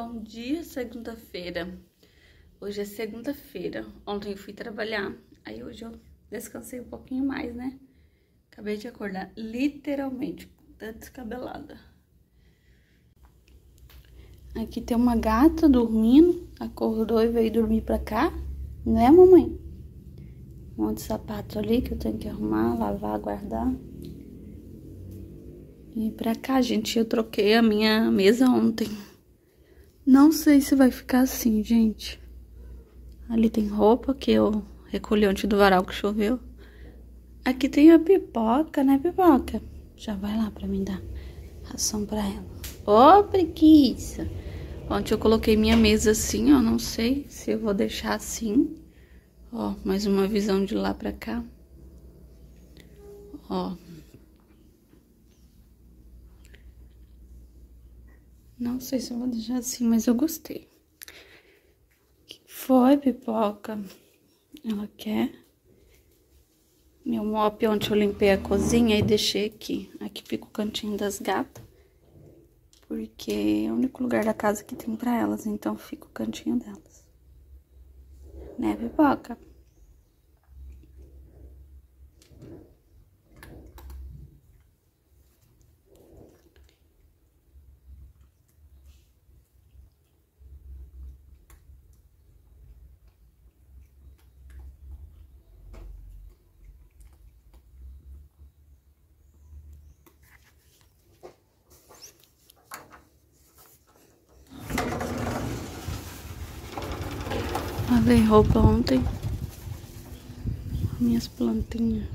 Bom dia, segunda-feira. Hoje é segunda-feira. Ontem eu fui trabalhar, aí hoje eu descansei um pouquinho mais, né? Acabei de acordar, literalmente, tá descabelada. Aqui tem uma gata dormindo, acordou e veio dormir pra cá, né, mamãe? Um monte de sapato ali que eu tenho que arrumar, lavar, guardar. E pra cá, gente, eu troquei a minha mesa ontem. Não sei se vai ficar assim, gente. Ali tem roupa que eu recolhi ontem do varal que choveu. Aqui tem a pipoca, né, pipoca? Já vai lá pra mim dar ração pra ela. Ô, oh, preguiça! Ontem eu coloquei minha mesa assim, ó. Não sei se eu vou deixar assim. Ó, mais uma visão de lá pra cá. Ó. Não sei se eu vou deixar assim, mas eu gostei. foi, pipoca? Ela quer. Meu mop onde eu limpei a cozinha e deixei aqui. Aqui fica o cantinho das gatas. Porque é o único lugar da casa que tem pra elas, então fica o cantinho delas. Né, pipoca? Lavei roupa ontem. Minhas plantinhas.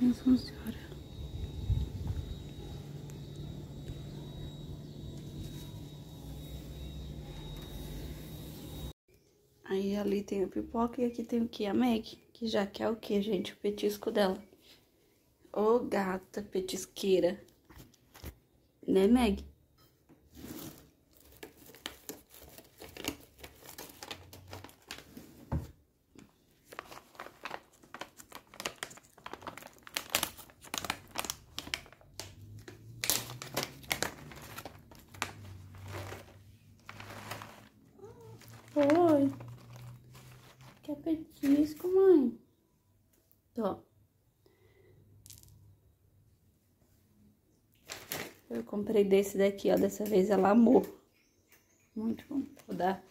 Nossa senhora. Aí ali tem a pipoca e aqui tem o que? A Meg, que já quer o que, gente? O petisco dela. Ô oh, gata petisqueira. Né, Meg? Oi. Quer petisco, mãe? Tô. Eu comprei desse daqui, ó. Dessa vez ela amou. Muito bom. Vou dar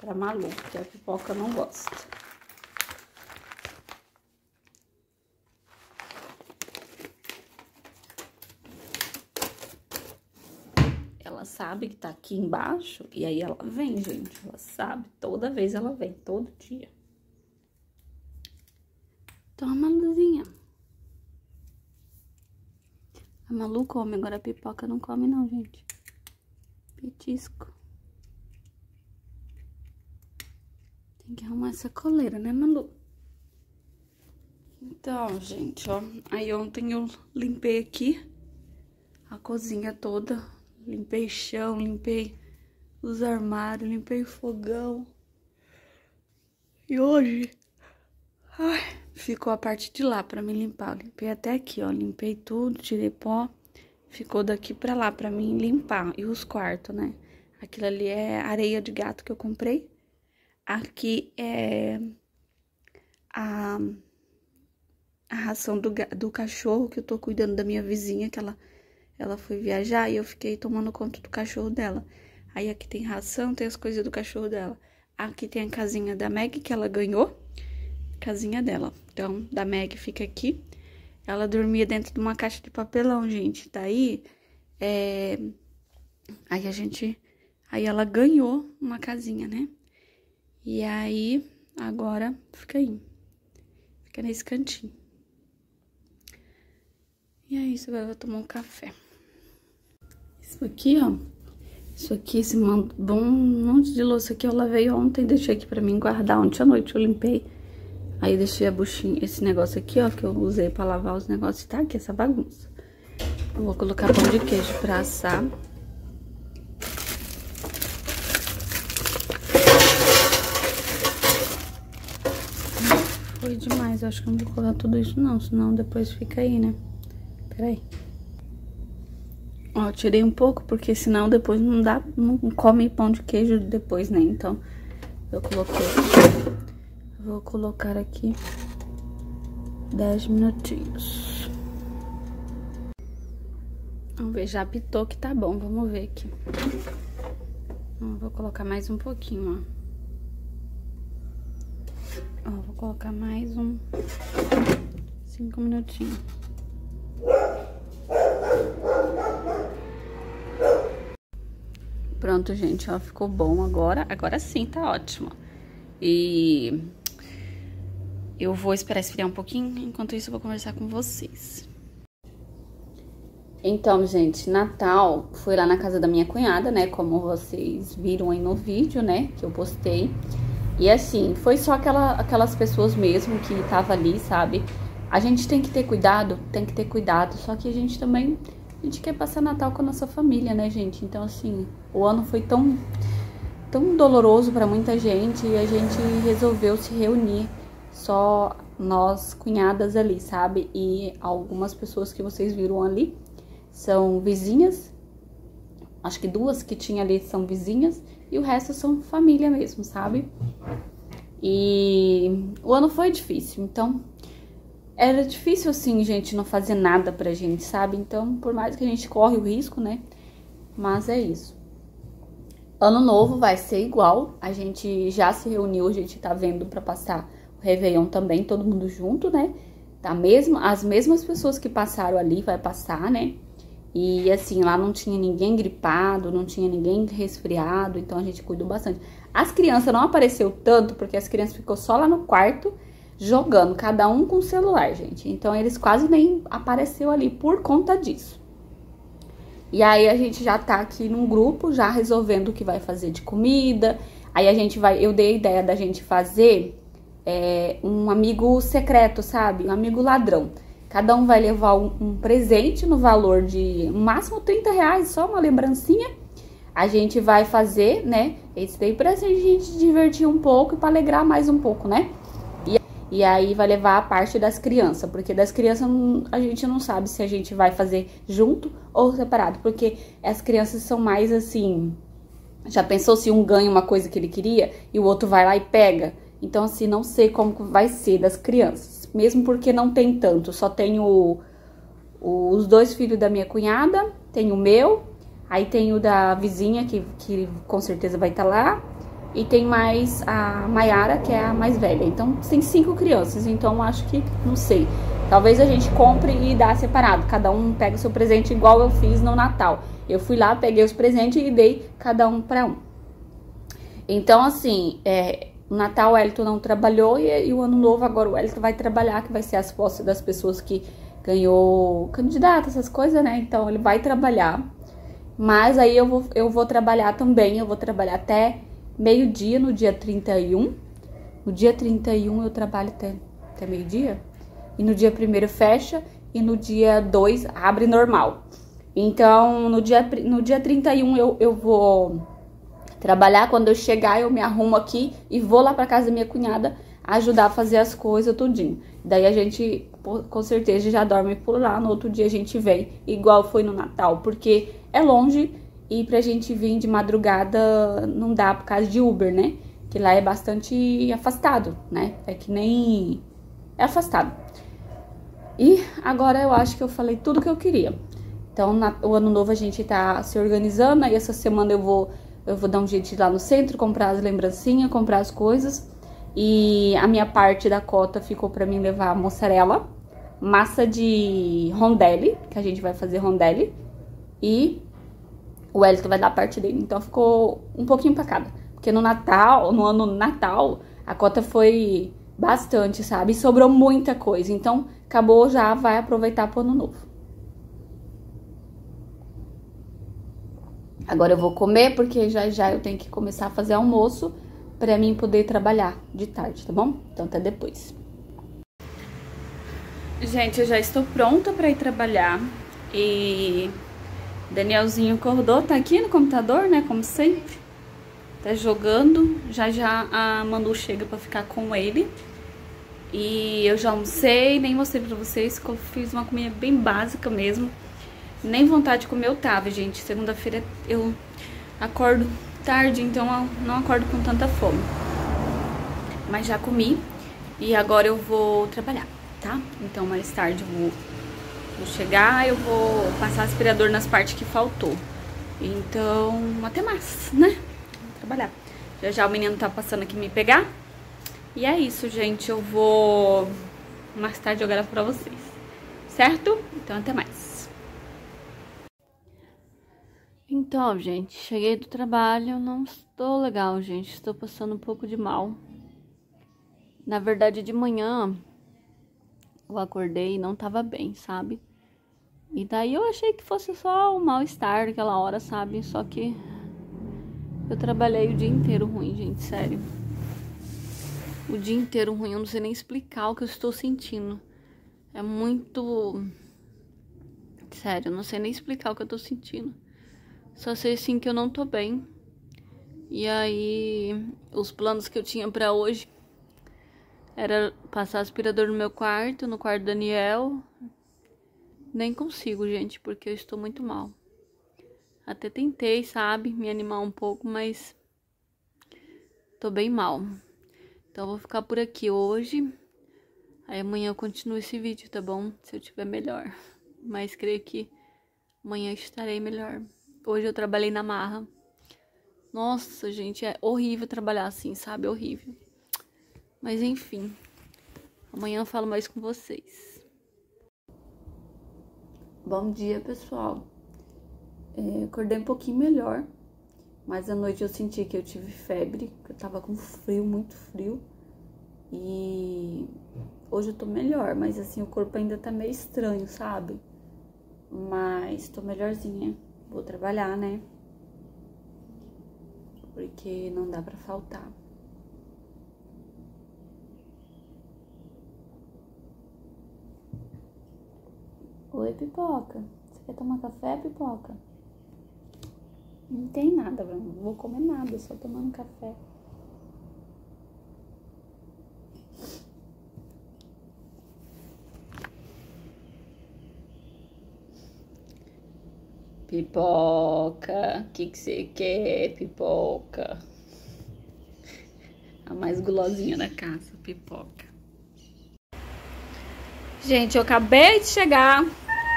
pra Malu, que a pipoca não gosta. ela sabe que tá aqui embaixo, e aí ela vem, gente. Ela sabe, toda vez ela vem, todo dia. Toma, Luzinha. A Malu come, agora a pipoca não come não, gente. Petisco. Tem que arrumar essa coleira, né, Malu? Então, gente, ó. Aí ontem eu limpei aqui a cozinha toda Limpei chão, limpei os armários, limpei o fogão. E hoje, ai, ficou a parte de lá pra me limpar. limpei até aqui, ó, limpei tudo, tirei pó. Ficou daqui pra lá pra mim limpar. E os quartos, né? Aquilo ali é areia de gato que eu comprei. Aqui é a, a ração do, do cachorro que eu tô cuidando da minha vizinha, que ela ela foi viajar e eu fiquei tomando conta do cachorro dela. Aí aqui tem ração, tem as coisas do cachorro dela. Aqui tem a casinha da Meg que ela ganhou. Casinha dela. Então, da Meg fica aqui. Ela dormia dentro de uma caixa de papelão, gente. Daí, é... Aí a gente... Aí ela ganhou uma casinha, né? E aí, agora, fica aí. Fica nesse cantinho. E é isso, agora eu vou tomar um café. Isso aqui, ó. Isso aqui, esse bom monte de louça aqui eu lavei ontem, deixei aqui pra mim guardar. Ontem à noite eu limpei. Aí deixei a buchinha, esse negócio aqui, ó, que eu usei pra lavar os negócios. Tá aqui essa bagunça. Eu vou colocar pão de queijo pra assar. Foi demais, eu acho que não vou colar tudo isso não, senão depois fica aí, né? Peraí. Ó, tirei um pouco, porque senão depois não dá, não come pão de queijo depois, né? Então, eu coloquei. Vou colocar aqui 10 minutinhos. Vamos ver, já apitou que tá bom, vamos ver aqui. Vou colocar mais um pouquinho, ó. Ó, vou colocar mais um 5 minutinhos. Pronto, gente, ó, ficou bom agora. Agora sim, tá ótimo. E eu vou esperar esfriar um pouquinho, enquanto isso eu vou conversar com vocês. Então, gente, Natal foi lá na casa da minha cunhada, né? Como vocês viram aí no vídeo, né? Que eu postei. E assim, foi só aquela, aquelas pessoas mesmo que tava ali, sabe? A gente tem que ter cuidado, tem que ter cuidado. Só que a gente também a gente quer passar Natal com a nossa família, né, gente? Então, assim, o ano foi tão, tão doloroso para muita gente e a gente resolveu se reunir só nós cunhadas ali, sabe? E algumas pessoas que vocês viram ali são vizinhas. Acho que duas que tinha ali são vizinhas e o resto são família mesmo, sabe? E o ano foi difícil, então era difícil assim, gente, não fazer nada pra gente, sabe? Então, por mais que a gente corre o risco, né? Mas é isso. Ano novo vai ser igual. A gente já se reuniu, a gente tá vendo para passar Réveillon também, todo mundo junto, né? Tá mesmo, as mesmas pessoas que passaram ali vai passar, né? E assim, lá não tinha ninguém gripado, não tinha ninguém resfriado, então a gente cuidou bastante. As crianças não apareceu tanto, porque as crianças ficou só lá no quarto jogando, cada um com o celular, gente. Então eles quase nem apareceu ali por conta disso. E aí a gente já tá aqui num grupo, já resolvendo o que vai fazer de comida. Aí a gente vai, eu dei a ideia da gente fazer é, um amigo secreto, sabe? Um amigo ladrão. Cada um vai levar um, um presente no valor de no máximo 30 reais, só uma lembrancinha. A gente vai fazer, né? Esse daí pra gente divertir um pouco e pra alegrar mais um pouco, né? E aí vai levar a parte das crianças, porque das crianças a gente não sabe se a gente vai fazer junto ou separado, porque as crianças são mais assim. Já pensou se um ganha uma coisa que ele queria e o outro vai lá e pega? Então, assim, não sei como vai ser das crianças. Mesmo porque não tem tanto. Só tenho os dois filhos da minha cunhada, tem o meu, aí tem o da vizinha, que, que com certeza vai estar tá lá, e tem mais a Maiara, que é a mais velha. Então, tem cinco crianças. Então, acho que, não sei. Talvez a gente compre e dá separado. Cada um pega o seu presente, igual eu fiz no Natal. Eu fui lá, peguei os presentes e dei cada um para um. Então, assim, é, o Natal o Elton não trabalhou e, e, o Ano Novo agora o Elton vai trabalhar, que vai ser as posses das pessoas que ganhou candidato, essas coisas, né? Então, ele vai trabalhar. Mas aí eu vou, eu vou trabalhar também, eu vou trabalhar até meio-dia no dia 31. No dia 31 eu trabalho até, até meio-dia. E no dia 1 fecha. E no dia 2 abre normal. Então, no dia, no dia 31 eu, eu vou trabalhar. Quando eu chegar, eu me arrumo aqui e vou lá pra casa da minha cunhada ajudar a fazer as coisas tudinho. Daí a gente, com certeza, já dorme por lá. No outro dia a gente vem, igual foi no Natal, porque é longe e pra gente vir de madrugada não dá por causa de Uber, né? Que lá é bastante afastado, né? É que nem. É afastado. E agora eu acho que eu falei tudo que eu queria. Então, na, o ano novo a gente tá se organizando. Aí essa semana eu vou, eu vou dar um jeito de ir lá no centro, comprar as lembrancinhas, comprar as coisas. E a minha parte da cota ficou para mim levar mozzarella, massa de rondelli, que a gente vai fazer rondelli, e o Wellington vai dar parte dele. Então ficou um pouquinho pra cada. Porque no Natal, no ano Natal, a cota foi bastante, sabe? E sobrou muita coisa. Então acabou já, vai aproveitar pro ano novo. Agora eu vou comer porque já já eu tenho que começar a fazer almoço para mim poder trabalhar de tarde, tá bom? Então até depois. Gente, eu já estou pronta para ir trabalhar e Danielzinho acordou, tá aqui no computador, né, como sempre. Tá jogando, já já a Manu chega pra ficar com ele. E eu já almocei, nem mostrei pra vocês, que eu fiz uma comida bem básica mesmo. Nem vontade de comer eu tava, gente. Segunda-feira eu acordo tarde, então eu não acordo com tanta fome. Mas já comi e agora eu vou trabalhar, tá? Então mais tarde eu vou, vou chegar, eu vou passar aspirador nas partes que faltou. Então, até mais, né? Vou trabalhar. Já já o menino tá passando aqui me pegar. E é isso, gente. Eu vou mais tarde eu gravo pra vocês. Certo? Então, até mais. Então, gente, cheguei do trabalho. Não estou legal, gente. Estou passando um pouco de mal. Na verdade, de manhã eu acordei e não tava bem, sabe? E daí eu achei que fosse só um mal-estar naquela hora, sabe? Só que eu trabalhei o dia inteiro ruim, gente, sério. O dia inteiro ruim, eu não sei nem explicar o que eu estou sentindo. É muito. Sério, eu não sei nem explicar o que eu tô sentindo. Só sei assim que eu não tô bem. E aí, os planos que eu tinha para hoje era passar aspirador no meu quarto, no quarto do Daniel, nem consigo, gente, porque eu estou muito mal. Até tentei, sabe, me animar um pouco, mas tô bem mal. Então vou ficar por aqui hoje. Aí amanhã eu continuo esse vídeo, tá bom? Se eu tiver melhor. Mas creio que amanhã estarei melhor. Hoje eu trabalhei na marra. Nossa, gente, é horrível trabalhar assim, sabe? Horrível. Mas enfim. Amanhã eu falo mais com vocês. Bom dia, pessoal. É, acordei um pouquinho melhor, mas à noite eu senti que eu tive febre, que eu tava com frio, muito frio. E hoje eu tô melhor, mas assim, o corpo ainda tá meio estranho, sabe? Mas tô melhorzinha. Vou trabalhar, né? Porque não dá pra faltar. Oi, pipoca. Você quer tomar café, pipoca? Não tem nada, não vou comer nada, só tomando café. Pipoca, o que que você quer, pipoca? A mais gulosinha da casa, pipoca. Gente, eu acabei de chegar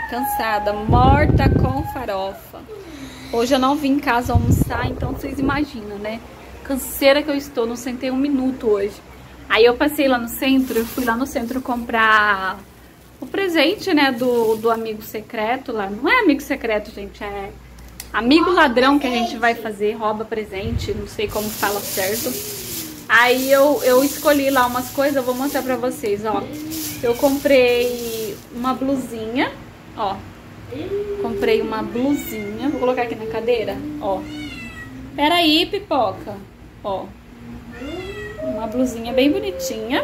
cansada, morta com farofa. Hoje eu não vim em casa almoçar, então vocês imaginam, né? Canseira que eu estou, não sentei um minuto hoje. Aí eu passei lá no centro, eu fui lá no centro comprar o presente, né, do, do amigo secreto lá. Não é amigo secreto, gente, é amigo ladrão que a gente vai fazer, rouba presente, não sei como fala certo. Aí eu, eu escolhi lá umas coisas, eu vou mostrar pra vocês, ó. Eu comprei uma blusinha Ó. Comprei uma blusinha. Vou colocar aqui na cadeira, ó. Pera aí, pipoca. Ó. Uma blusinha bem bonitinha.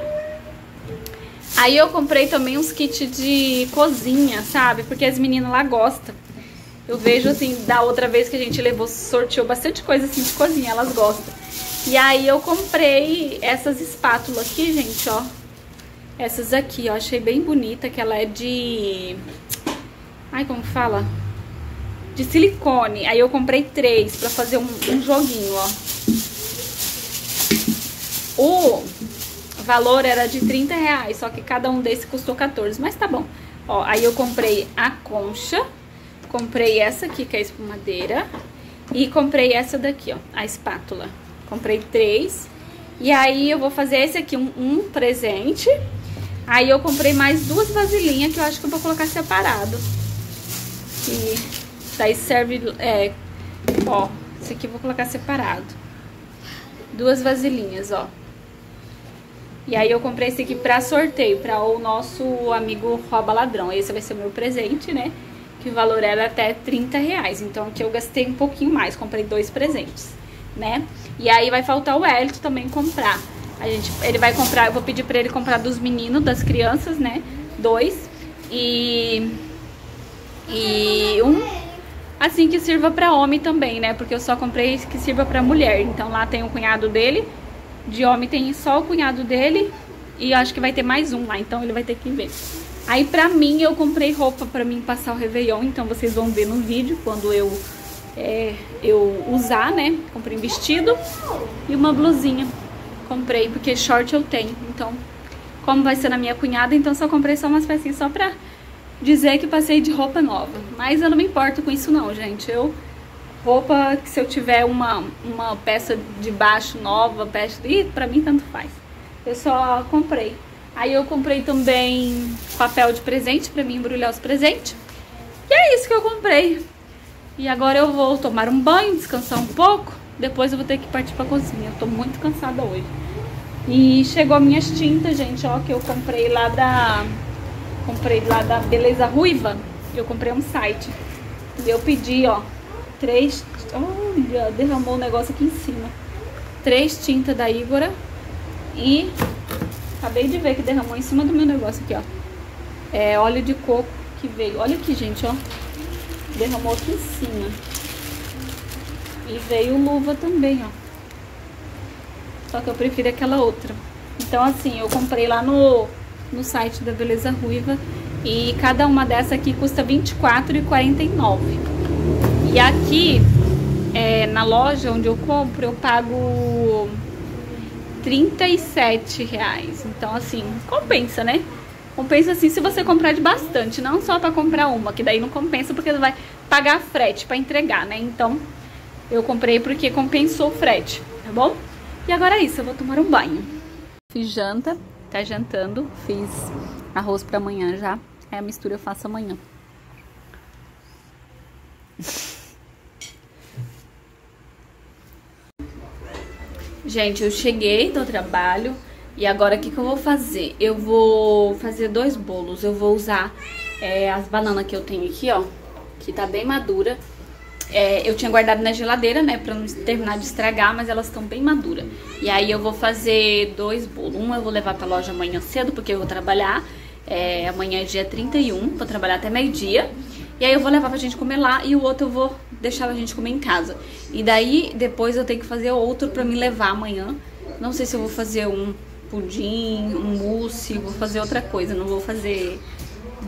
Aí eu comprei também uns kits de cozinha, sabe? Porque as meninas lá gostam. Eu vejo assim, da outra vez que a gente levou, sorteou bastante coisa assim de cozinha, elas gostam. E aí eu comprei essas espátulas aqui, gente, ó. Essas aqui, ó, achei bem bonita, que ela é de Ai, como fala? De silicone. Aí eu comprei três pra fazer um, um joguinho, ó. O valor era de 30 reais, só que cada um desse custou 14, mas tá bom. Ó, aí eu comprei a concha, comprei essa aqui, que é a espumadeira, e comprei essa daqui, ó, a espátula. Comprei três. E aí eu vou fazer esse aqui, um, um presente. Aí eu comprei mais duas vasilhinhas que eu acho que eu vou colocar separado. Que daí serve, é, ó, esse aqui eu vou colocar separado. Duas vasilhinhas, ó. E aí eu comprei esse aqui pra sorteio, pra o nosso amigo rouba ladrão. Esse vai ser o meu presente, né? Que o valor era até 30 reais. Então aqui eu gastei um pouquinho mais, comprei dois presentes, né? E aí vai faltar o Hélito também comprar. A gente, ele vai comprar, eu vou pedir pra ele comprar dos meninos, das crianças, né? Dois. E e um assim que sirva para homem também, né? Porque eu só comprei que sirva para mulher. Então lá tem o cunhado dele, de homem tem só o cunhado dele e acho que vai ter mais um lá, então ele vai ter que ver. Aí pra mim, eu comprei roupa pra mim passar o Réveillon, então vocês vão ver no vídeo quando eu, é, eu usar, né? Comprei um vestido e uma blusinha. Comprei, porque short eu tenho, então como vai ser na minha cunhada, então só comprei só umas pecinhas só pra dizer que passei de roupa nova. Mas eu não me importo com isso não, gente. Eu roupa que se eu tiver uma, uma peça de baixo nova, peça de, pra mim tanto faz. Eu só comprei. Aí eu comprei também papel de presente pra mim embrulhar os presentes. E é isso que eu comprei. E agora eu vou tomar um banho, descansar um pouco. Depois eu vou ter que partir pra cozinha. Eu tô muito cansada hoje. E chegou minhas tintas, gente, ó, que eu comprei lá da... Comprei lá da Beleza Ruiva. Eu comprei um site. E eu pedi, ó, três... Olha, derramou um negócio aqui em cima. Três tintas da Igora. E acabei de ver que derramou em cima do meu negócio aqui, ó. É óleo de coco que veio. Olha aqui, gente, ó. Derramou aqui em cima. E veio luva também, ó. Só que eu prefiro aquela outra. Então, assim, eu comprei lá no, no site da Beleza Ruiva. E cada uma dessa aqui custa R$24,49. E aqui, é, na loja onde eu compro, eu pago 37 reais. Então, assim, compensa, né? Compensa assim se você comprar de bastante, não só para comprar uma, que daí não compensa porque vai pagar frete para entregar, né? Então, eu comprei porque compensou o frete, tá bom? E agora é isso, eu vou tomar um banho. Fiz janta, tá jantando, fiz arroz para amanhã já. Aí a mistura eu faço amanhã. Gente, eu cheguei do trabalho e agora o que, que eu vou fazer? Eu vou fazer dois bolos. Eu vou usar é, as bananas que eu tenho aqui, ó, que tá bem madura. É, eu tinha guardado na geladeira, né, pra não terminar de estragar, mas elas estão bem maduras. E aí eu vou fazer dois bolos. Um eu vou levar pra loja amanhã cedo, porque eu vou trabalhar. É, amanhã é dia 31, vou trabalhar até meio-dia. E aí eu vou levar pra gente comer lá e o outro eu vou deixar a gente comer em casa. E daí depois eu tenho que fazer outro pra me levar amanhã. Não sei se eu vou fazer um pudim, um mousse, vou fazer outra coisa, não vou fazer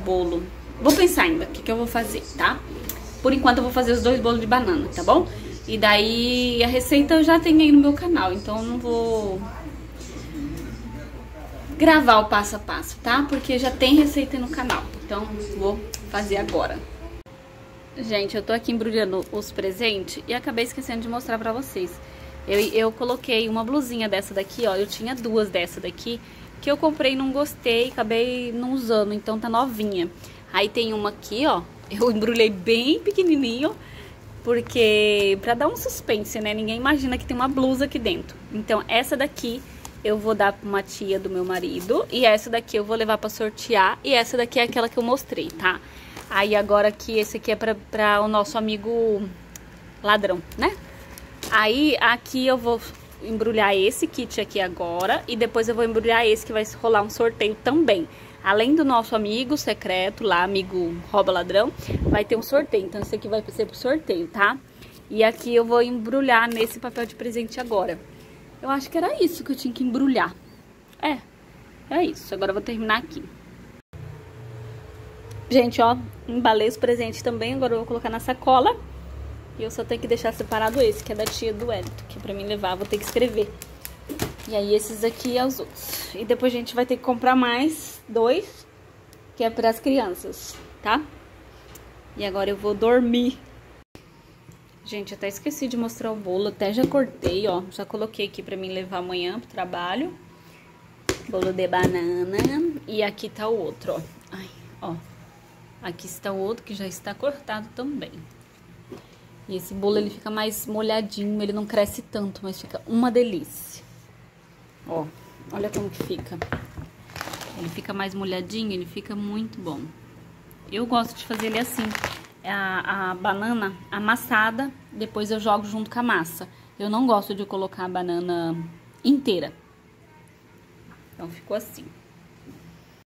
bolo. Vou pensar ainda o que, que eu vou fazer, tá? Por enquanto eu vou fazer os dois bolos de banana, tá bom? E daí a receita eu já tenho aí no meu canal, então eu não vou gravar o passo a passo, tá? Porque já tem receita no canal, então vou fazer agora. Gente, eu tô aqui embrulhando os presentes e acabei esquecendo de mostrar pra vocês. Eu, eu coloquei uma blusinha dessa daqui, ó, eu tinha duas dessa daqui, que eu comprei e não gostei, acabei não usando, então tá novinha. Aí tem uma aqui, ó, eu embrulhei bem pequenininho, porque para dar um suspense, né? Ninguém imagina que tem uma blusa aqui dentro. Então, essa daqui eu vou dar pra uma tia do meu marido, e essa daqui eu vou levar para sortear, e essa daqui é aquela que eu mostrei, tá? Aí agora aqui, esse aqui é pra, pra o nosso amigo ladrão, né? Aí aqui eu vou embrulhar esse kit aqui agora, e depois eu vou embrulhar esse que vai rolar um sorteio também. Além do nosso amigo secreto, lá, amigo rouba ladrão, vai ter um sorteio. Então, esse aqui vai ser pro sorteio, tá? E aqui eu vou embrulhar nesse papel de presente agora. Eu acho que era isso que eu tinha que embrulhar. É, é isso. Agora eu vou terminar aqui. Gente, ó, embalei os presentes também. Agora eu vou colocar na sacola. E eu só tenho que deixar separado esse, que é da tia do Elito. Que pra mim levar, vou ter que escrever. E aí esses aqui é os outros. E depois a gente vai ter que comprar mais dois, que é para as crianças, tá? E agora eu vou dormir. Gente, até esqueci de mostrar o bolo, até já cortei, ó. Já coloquei aqui pra mim levar amanhã pro trabalho. Bolo de banana. E aqui tá o outro, ó. Ai, ó. Aqui está o outro que já está cortado também. E esse bolo ele fica mais molhadinho, ele não cresce tanto, mas fica uma delícia. Ó, olha como que fica. Ele fica mais molhadinho, ele fica muito bom. Eu gosto de fazer ele assim. A, a banana amassada, depois eu jogo junto com a massa. Eu não gosto de colocar a banana inteira. Então ficou assim.